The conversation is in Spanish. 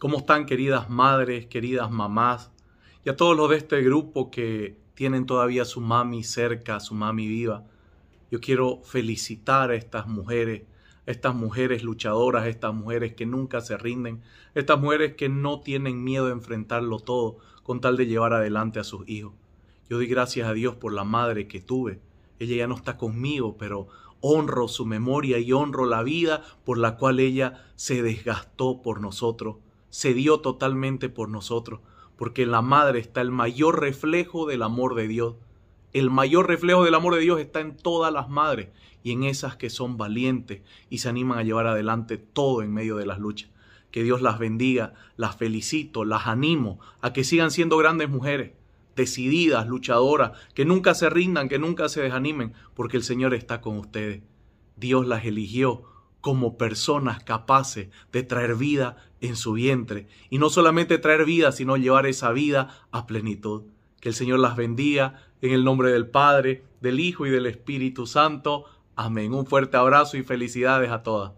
¿Cómo están queridas madres, queridas mamás? Y a todos los de este grupo que tienen todavía a su mami cerca, a su mami viva. Yo quiero felicitar a estas mujeres, estas mujeres luchadoras, estas mujeres que nunca se rinden, estas mujeres que no tienen miedo de enfrentarlo todo con tal de llevar adelante a sus hijos. Yo doy gracias a Dios por la madre que tuve. Ella ya no está conmigo, pero honro su memoria y honro la vida por la cual ella se desgastó por nosotros se dio totalmente por nosotros, porque en la madre está el mayor reflejo del amor de Dios. El mayor reflejo del amor de Dios está en todas las madres y en esas que son valientes y se animan a llevar adelante todo en medio de las luchas. Que Dios las bendiga, las felicito, las animo a que sigan siendo grandes mujeres, decididas, luchadoras, que nunca se rindan, que nunca se desanimen, porque el Señor está con ustedes. Dios las eligió como personas capaces de traer vida en su vientre. Y no solamente traer vida, sino llevar esa vida a plenitud. Que el Señor las bendiga en el nombre del Padre, del Hijo y del Espíritu Santo. Amén. Un fuerte abrazo y felicidades a todas.